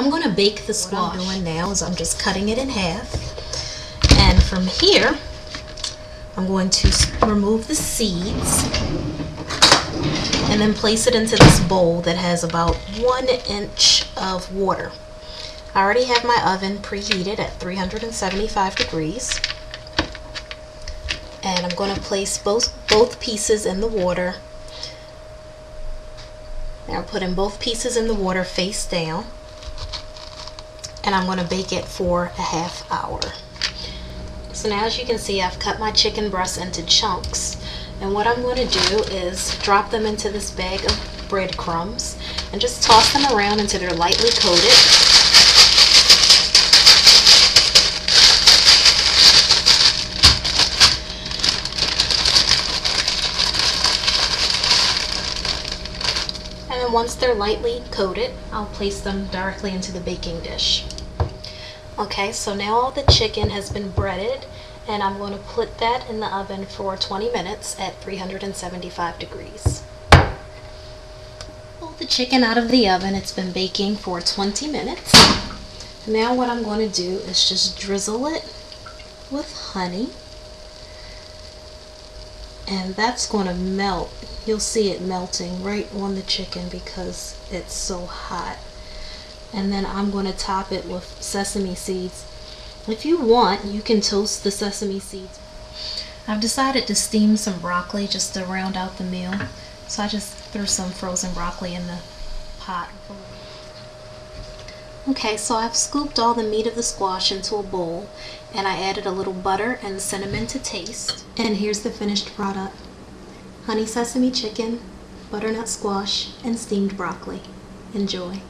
I'm going to bake the squash. What I'm doing now is I'm just cutting it in half. And from here, I'm going to remove the seeds and then place it into this bowl that has about one inch of water. I already have my oven preheated at 375 degrees. And I'm going to place both, both pieces in the water. And I'm putting both pieces in the water face down. And I'm going to bake it for a half hour. So now as you can see I've cut my chicken breasts into chunks and what I'm going to do is drop them into this bag of breadcrumbs and just toss them around until they're lightly coated. And then once they're lightly coated, I'll place them directly into the baking dish. Okay, so now all the chicken has been breaded and I'm going to put that in the oven for 20 minutes at 375 degrees. Pull the chicken out of the oven. It's been baking for 20 minutes. Now what I'm going to do is just drizzle it with honey. And that's going to melt. You'll see it melting right on the chicken because it's so hot and then I'm going to top it with sesame seeds. If you want, you can toast the sesame seeds. I've decided to steam some broccoli just to round out the meal. So I just threw some frozen broccoli in the pot. Okay, so I've scooped all the meat of the squash into a bowl and I added a little butter and cinnamon to taste. And here's the finished product. Honey sesame chicken, butternut squash, and steamed broccoli. Enjoy.